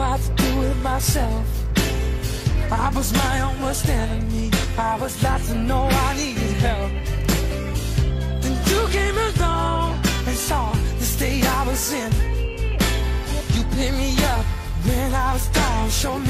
what to do with myself. I was my own worst enemy. I was lost to know I needed help. Then you came along and saw the state I was in. You picked me up when I was down, showed me